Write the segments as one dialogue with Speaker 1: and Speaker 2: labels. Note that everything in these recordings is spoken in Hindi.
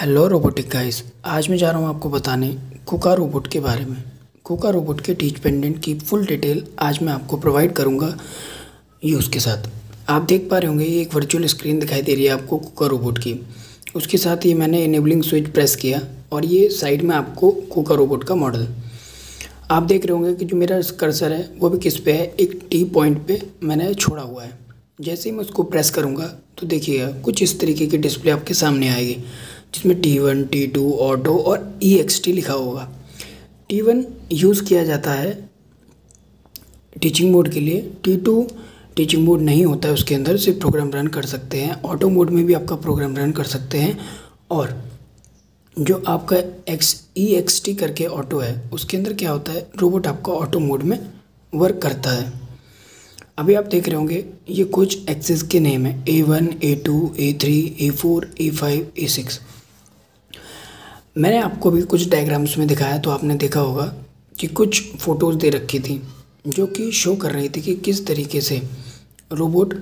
Speaker 1: हेलो रोबोटिक गाइस आज मैं जा रहा हूँ आपको बताने कुका रोबोट के बारे में। कुका रोबोट के टीच पेंडेंट की फुल डिटेल आज मैं आपको प्रोवाइड करूँगा यूज़ के साथ। आप देख पा रहे होंगे, ये एक वर्चुअल स्क्रीन दिखाई दे रही है आपको कुका रोबोट की। उसके साथ ही मैंने इनेबलिंग स्विच प्रेस किया और ये साइड में आपको कुका रोबोट का मॉडल आप देख रहे होंगे कि जो मेरा कर्सर है, वो भी किस पे है? एक टी पॉइंट पे मैंने छोड़ा हुआ है। जैसे ही मैं उसको प्रेस करूँगा तो देखिएगा, कुछ इस तरीके की डिस्प्ले आपके सामने आएगी। जिसमें T one T two auto और ई एक्स टी लिखा होगा। टी वन यूज़ किया जाता है टीचिंग मोड के लिए। टी टू टीचिंग मोड नहीं होता है उसके अंदर, सिर्फ़ प्रोग्राम रन कर सकते हैं। ऑटो मोड में भी आपका प्रोग्राम रन कर सकते हैं। और जो आपका एक्स ई एक्स टी करके ऑटो है, उसके अंदर क्या होता है? रोबोट आपका ऑटो मोड में वर्क करता है। अभी आप देख रहे होंगे, ये कुछ एक्सेस के नेम है। A one A two A three A four A five A six मैंने आपको भी कुछ डायग्राम्स में दिखाया तो आपने देखा होगा कि कुछ फ़ोटोज़ दे रखी थी जो कि शो कर रही थी कि किस तरीके से रोबोट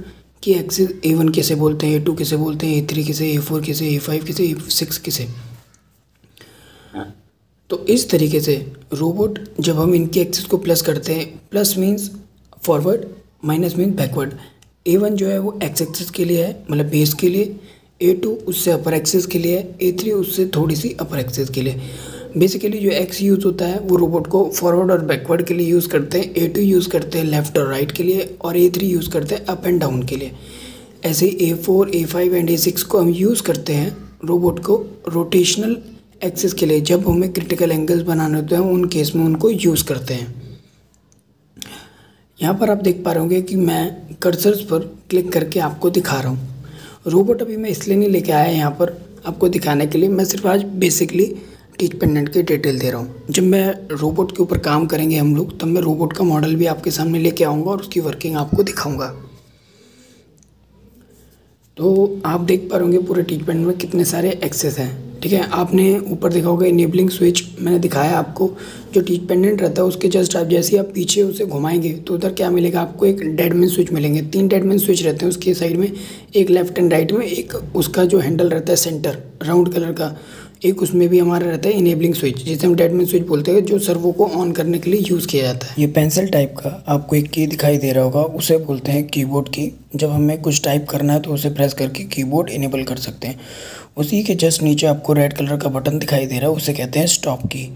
Speaker 1: की एक्सिस ए वन कैसे बोलते हैं ए टू कैसे बोलते हैं ए थ्री कैसे ए फोर कैसे ए फाइव कैसे ए सिक्स कैसे। तो इस तरीके से रोबोट जब हम इनकी एक्सिस को प्लस करते हैं plus means forward minus means backward A one जो है वो एक्स एक्सिस के लिए है मतलब बेस के लिए ए टू उससे अपर एक्सेस के लिए ए थ्री उससे थोड़ी सी अपर एक्सेस के लिए। बेसिकली जो एक्स यूज़ होता है, वो रोबोट को फॉरवर्ड और बैकवर्ड के लिए यूज़ करते हैं। ए टू यूज़ करते हैं लेफ़्ट और राइट के लिए और ए थ्री यूज़ करते हैं अप एंड डाउन के लिए। ऐसे ही A four A five and A six को हम यूज़ करते हैं रोबोट को रोटेशनल एक्सेस के लिए। जब हमें क्रिटिकल एंगल्स बनाने होते हैं, उन केस में उनको यूज़ करते हैं। यहाँ पर आप देख पा रहे होंगे कि मैं कर्सर्स पर क्लिक करके आपको दिखा रहा हूँ। रोबोट अभी मैं इसलिए नहीं लेके आया यहाँ पर आपको दिखाने के लिए। मैं सिर्फ़ आज बेसिकली टीच पेंडेंट की डिटेल दे रहा हूँ। जब मैं रोबोट के ऊपर काम करेंगे हम लोग, तब मैं रोबोट का मॉडल भी आपके सामने लेके आऊँगा और उसकी वर्किंग आपको दिखाऊँगा। तो आप देख पा रहे पूरे टीच पेंडेंट में कितने सारे एक्सेस हैं। ठीक है, आपने ऊपर देखा होगा इनेबलिंग स्विच मैंने दिखाया आपको, जो टीच पेंडेंट रहता है उसके जस्ट आप जैसे आप पीछे उसे घुमाएँगे तो उधर क्या मिलेगा? आपको एक डेडमिन स्विच मिलेंगे। तीन डेडमिन स्विच रहते हैं उसके साइड में, एक लेफ़्ट एंड राइट में, एक उसका जो हैंडल रहता है सेंटर राउंड कलर का। एक उसमें भी हमारा रहता है इनेबलिंग स्विच जिसे हम डेडमिन स्विच बोलते हैं, जो सर्वो को ऑन करने के लिए यूज़ किया जाता है। ये पेंसिल टाइप का आपको एक की दिखाई दे रहा होगा, उसे बोलते हैं कीबोर्ड की जब हमें कुछ टाइप करना है तो उसे प्रेस करके कीबोर्ड इनेबल कर सकते हैं। उसी के जस्ट नीचे आपको रेड कलर का बटन दिखाई दे रहा है, उसे कहते हैं स्टॉप की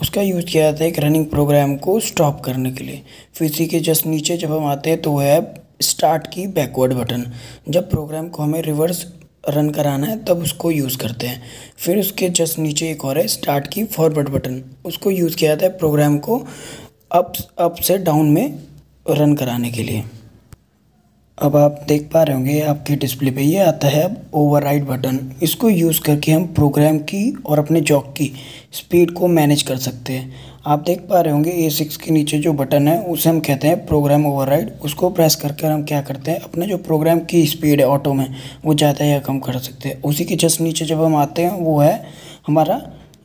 Speaker 1: उसका यूज़ किया जाता है एक रनिंग प्रोग्राम को स्टॉप करने के लिए। फिर इसी के जस्ट नीचे जब हम आते हैं तो वह है स्टार्ट की बैकवर्ड बटन जब प्रोग्राम को हमें रिवर्स रन कराना है, तब उसको यूज़ करते हैं। फिर उसके जस्ट नीचे एक और है स्टार्ट की फॉरवर्ड बटन उसको यूज़ किया जाता है प्रोग्राम को अप अप से डाउन में रन कराने के लिए। अब आप देख पा रहे होंगे, आपके डिस्प्ले पे ये आता है अब ओवरराइड बटन इसको यूज़ करके हम प्रोग्राम की और अपने जॉक की स्पीड को मैनेज कर सकते हैं। आप देख पा रहे होंगे, ए सिक्स के नीचे जो बटन है, उसे हम कहते हैं प्रोग्राम ओवरराइड। उसको प्रेस करके हम क्या करते हैं, अपने जो प्रोग्राम की स्पीड है, ऑटो में, वो ज़्यादा या कम कर सकते हैं। उसी के जस्ट नीचे जब हम आते हैं, वो है हमारा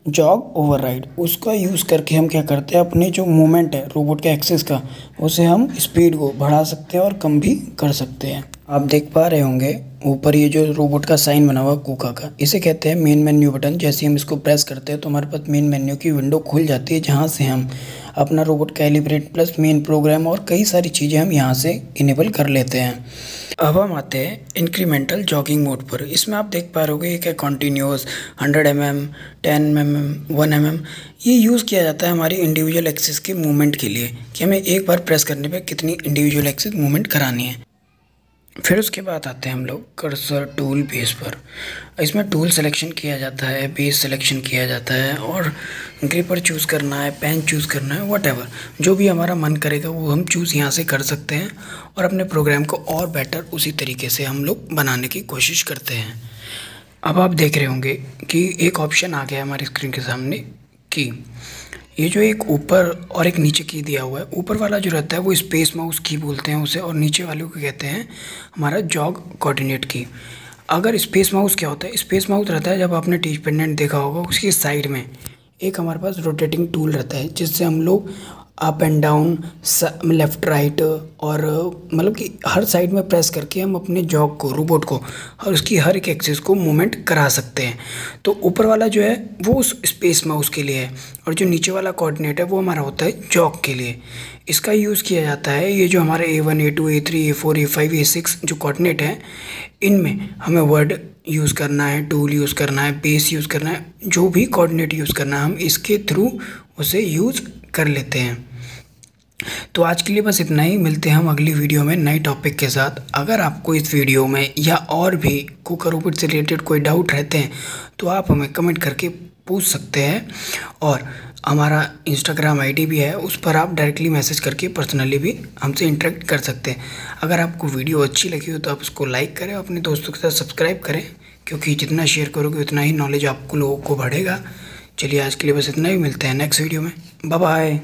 Speaker 1: जॉग ओवरराइड। उसका यूज़ करके हम क्या करते हैं, अपने जो मूवमेंट है, रोबोट के एक्सेस का, उसे हम स्पीड को बढ़ा सकते हैं और कम भी कर सकते हैं। आप देख पा रहे होंगे, ऊपर ये जो रोबोट का साइन बना हुआ कुका का, इसे कहते हैं मेन मेन्यू बटन जैसे हम इसको प्रेस करते हैं तो हमारे पास मेन मेन्यू की विंडो खुल जाती है जहाँ से हम अपना robot calibrate plus main program और कई सारी चीज़ें हम यहाँ से इनेबल कर लेते हैं। अब हम आते हैं इंक्रीमेंटल जॉगिंग मोड पर। इसमें आप देख पा रहे हो एक है continuous hundred M M ten M M one M M ये यूज़ किया जाता है हमारी इंडिविजुअल एक्सेस के मूवमेंट के लिए कि हमें एक बार प्रेस करने पर कितनी इंडिविजुअल एक्सेस मूवमेंट करानी है। फिर उसके बाद आते हैं हम लोग कर्सर टूल बेस पर। इसमें टूल सिलेक्शन किया जाता है बेस सिलेक्शन किया जाता है और ग्रिपर चूज़ करना है पेन चूज़ करना है वट जो भी हमारा मन करेगा वो हम चूज़ यहाँ से कर सकते हैं और अपने प्रोग्राम को और बेटर उसी तरीके से हम लोग बनाने की कोशिश करते हैं। अब आप देख रहे होंगे कि एक ऑप्शन आ गया हमारी स्क्रीन के सामने कि। ये जो एक ऊपर और एक नीचे की दिया हुआ है, ऊपर वाला जो रहता है वो स्पेस माउस की बोलते हैं उसे और नीचे वाले को कहते हैं हमारा जॉग कोऑर्डिनेट की। अगर स्पेस माउस क्या होता है स्पेस माउस रहता है जब आपने टीच पेंडेंट देखा होगा, उसकी साइड में एक हमारे पास रोटेटिंग टूल रहता है, जिससे हम लोग up and down left right और मतलब कि हर साइड में प्रेस करके हम अपने जॉग को रोबोट को, और उसकी हर एक एक्सेस को मूवमेंट करा सकते हैं। तो ऊपर वाला जो है, वो उस स्पेस माउस के लिए है, और जो नीचे वाला कोऑर्डिनेट है, वो हमारा होता है जॉग के लिए। इसका यूज़ किया जाता है, ये जो हमारे A one A two A three A four A five A six जो कोऑर्डिनेट हैं, इनमें हमें वर्ड यूज़ करना है टूल यूज़ करना है बेस यूज़ करना है, जो भी कोऑर्डिनेट यूज़ करना है, हम इसके थ्रू उसे यूज़ कर लेते हैं। तो आज के लिए बस इतना ही। मिलते हैं हम अगली वीडियो में नए टॉपिक के साथ। अगर आपको इस वीडियो में या और भी कुकर ऊपर से रिलेटेड कोई डाउट रहते हैं तो आप हमें कमेंट करके पूछ सकते हैं। और हमारा इंस्टाग्राम आईडी भी है, उस पर आप डायरेक्टली मैसेज करके पर्सनली भी हमसे इंटरेक्ट कर सकते हैं। अगर आपको वीडियो अच्छी लगी हो तो आप उसको लाइक करें, अपने दोस्तों के साथ सब्सक्राइब करें, क्योंकि जितना शेयर करोगे, उतना ही नॉलेज आपको लोगों को बढ़ेगा। चलिए आज के लिए बस इतना ही। मिलते हैं नेक्स्ट वीडियो में। बाय